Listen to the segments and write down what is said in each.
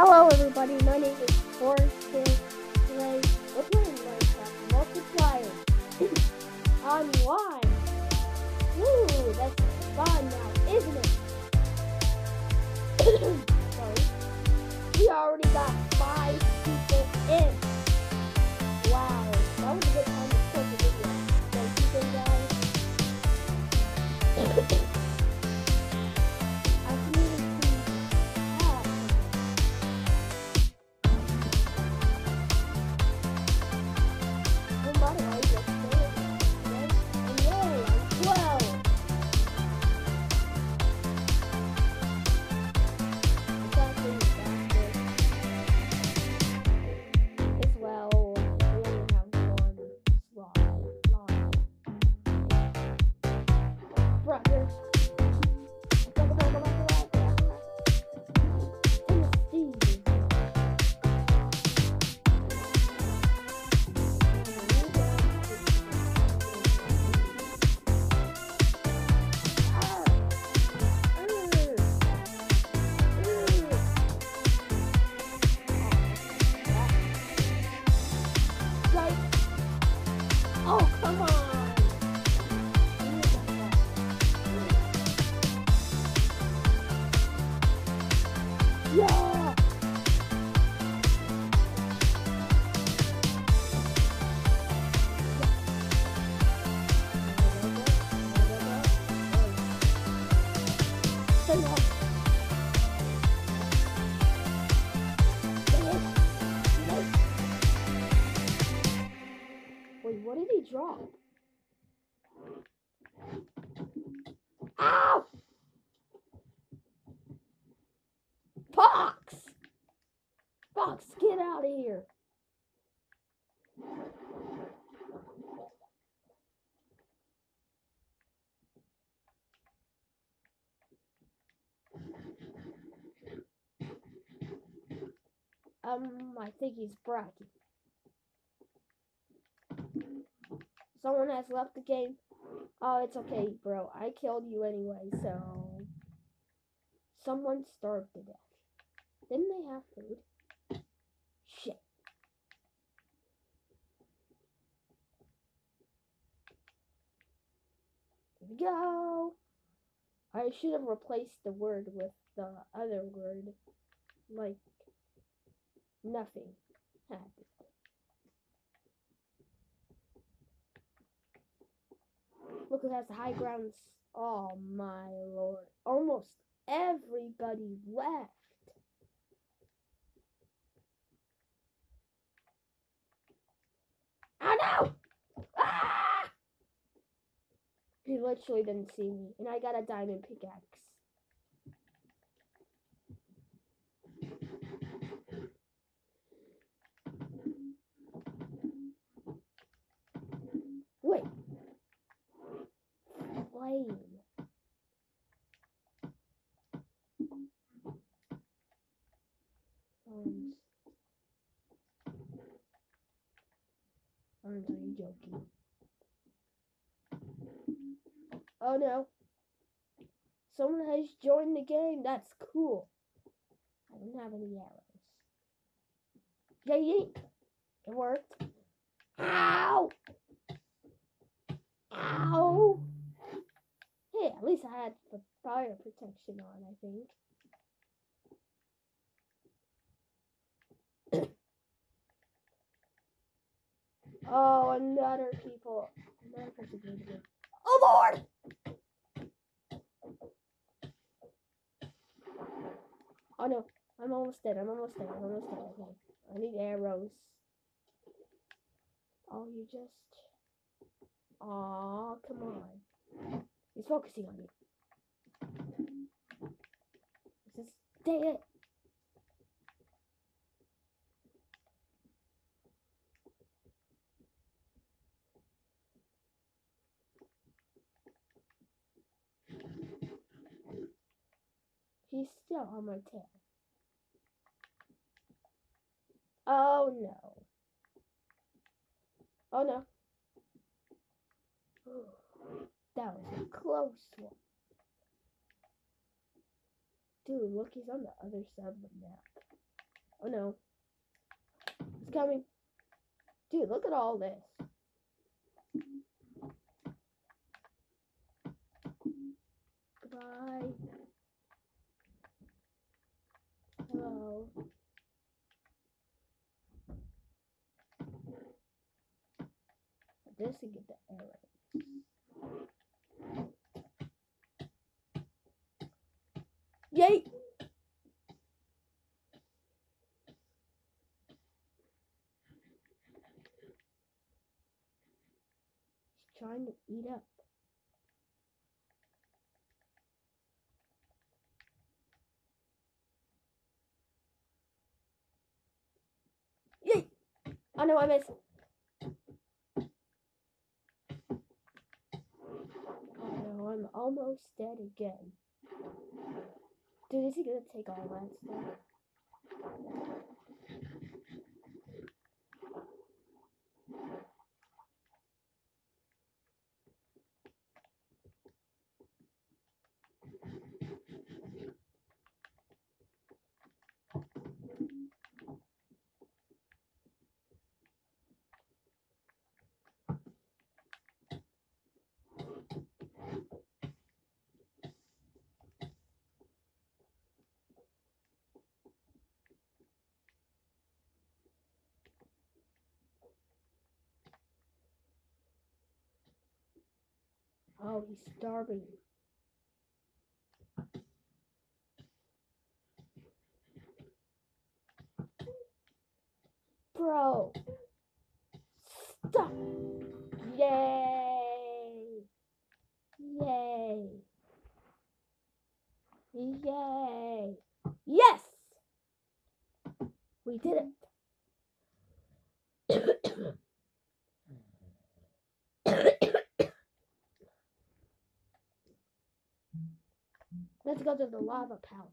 Hello everybody, my name is Forrest Today we're playing Minecraft Multiplayer online. Woo, that's fun now, isn't it? Sorry. We already got five people in. Wait, what did he drop? Ow! Fox! Fox, get out of here! Um, I think he's bragging. Someone has left the game. Oh, it's okay, bro. I killed you anyway, so. Someone starved to death. Didn't they have food? Shit. Here we go. I should have replaced the word with the other word. Like, nothing happened. Look who has the high grounds. Oh my lord. Almost everybody left. Oh no! Ah! He literally didn't see me. And I got a diamond pickaxe. Wait. Orange. Orange, are you joking? Oh no. Someone has joined the game. That's cool. I don't have any arrows. Yeah. It worked. Ow! Ow! Hey, at least I had fire protection on, I think. oh, another people. Another person game. Oh lord! Oh no, I'm almost dead. I'm almost dead. I'm almost dead. Okay. I need arrows. Oh, you just. Aw, come on. He's focusing on you. Just dang it. He's still on my tail. Oh no. Oh no. That was a close one. Dude, look, he's on the other side of the map. Oh no. It's coming. Dude, look at all this. Goodbye. Hello. This to get the arrow. Yay! He's trying to eat up. Yay! Oh no, I missed. Oh no, I'm almost dead again. Dude, is he gonna take all that stuff? Oh, he's starving. Bro. Stop. Yay. Yay. Yay. Yes. We did it. Go to the lava palace.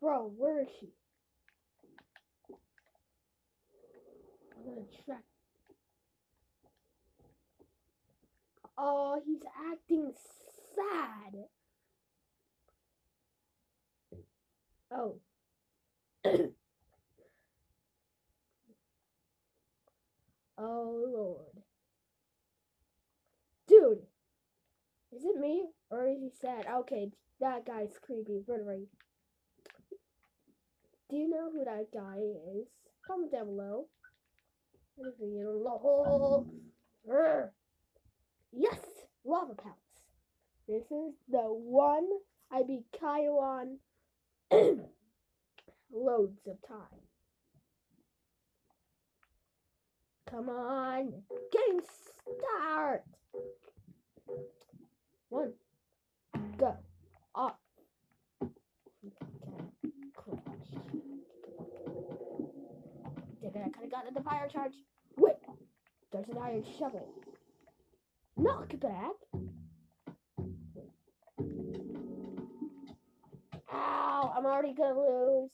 Bro, where is she? I'm gonna track. Oh, he's acting sad. Oh. Oh lord. Dude! Is it me? Or is he sad? Okay, that guy's creepy. Run. Do you know who that guy is? Comment down below. Yes! Lava Palace. This is the one I beat Kyle on loads of time. Come on. Game start. One. Go. Off. Did I could have gotten the fire charge. Wait. There's an iron shovel. Knock back. Ow, I'm already gonna lose.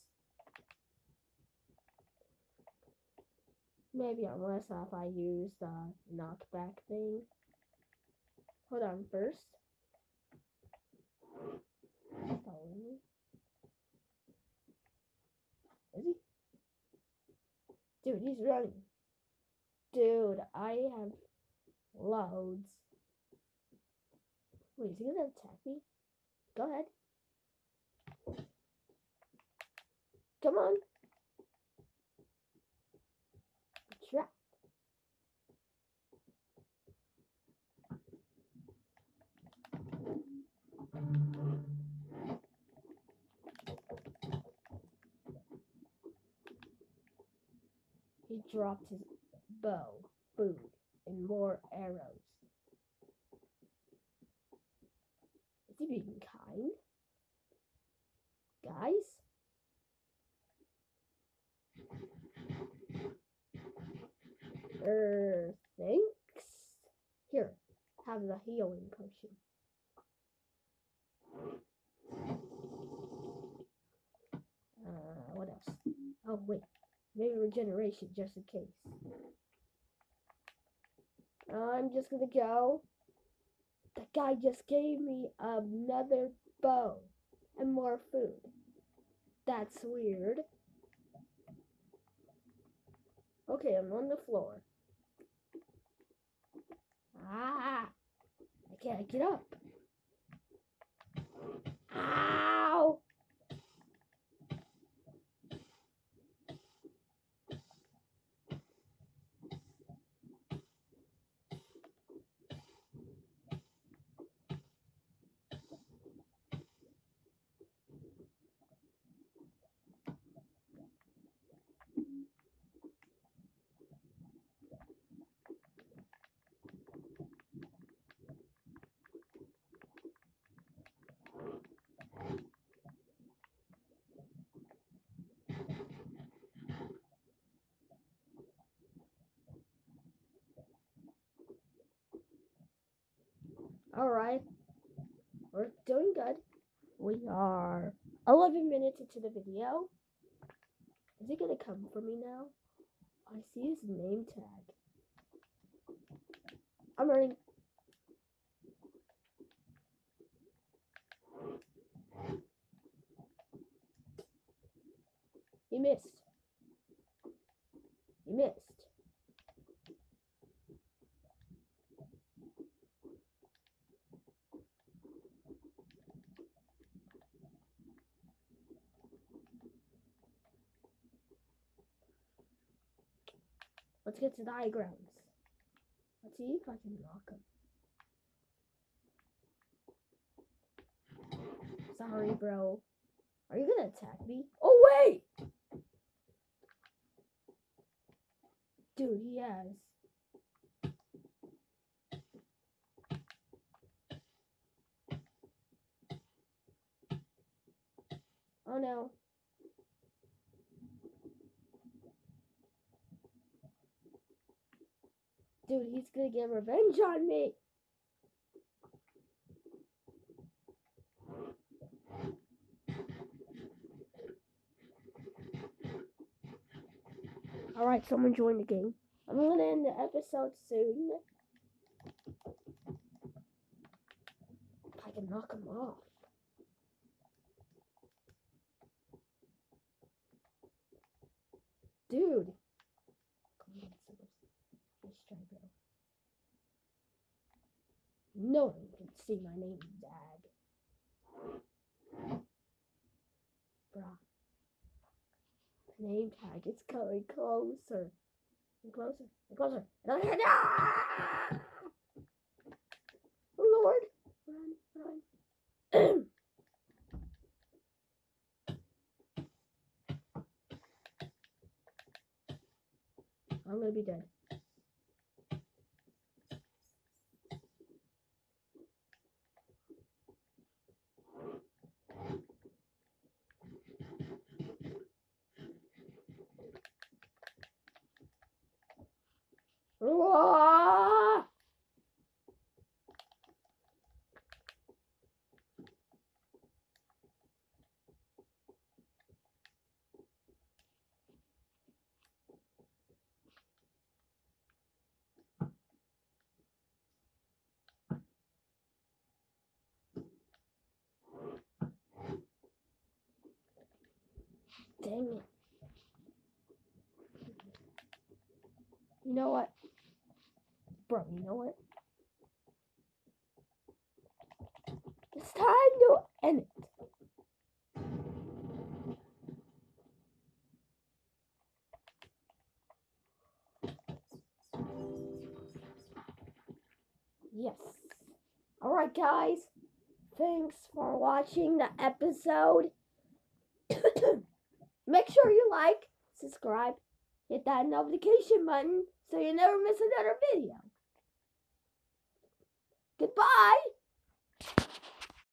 Maybe unless if I use the knockback thing. Hold on first. Following me. Is he? Dude, he's running. Dude, I have loads. Wait, is he gonna attack me? Go ahead. Come on. Trap. He dropped his bow, food, and more arrows. Is he being kind? Guys? Er, thanks. Here, have the healing potion. Uh, what else? Oh, wait. Maybe regeneration, just in case. I'm just gonna go. The guy just gave me another bow and more food. That's weird. Okay, I'm on the floor. Ah! I can't get up. Ow! Alright. We're doing good. We are 11 minutes into the video. Is he gonna come for me now? I see his name tag. I'm running. He missed. He missed. Let's get to the. Let's see if I can knock him. Sorry, bro. Are you gonna attack me? Oh, wait! Dude, he has. Oh no. Dude, he's gonna get revenge on me. Alright, someone join the game. I'm gonna end the episode soon. I can knock him off. Dude. Come on, Simmons. Let's try, bro. No one can see my name tag. Bruh. Name tag is coming closer. And closer. And closer. And closer. Ah! Oh Lord. Run, run. I'm gonna be dead. Dang it. You know what? Bro, you know what? It's time to end it. Yes. Alright, guys. Thanks for watching the episode. Make sure you like, subscribe, hit that notification button so you never miss another video. Goodbye.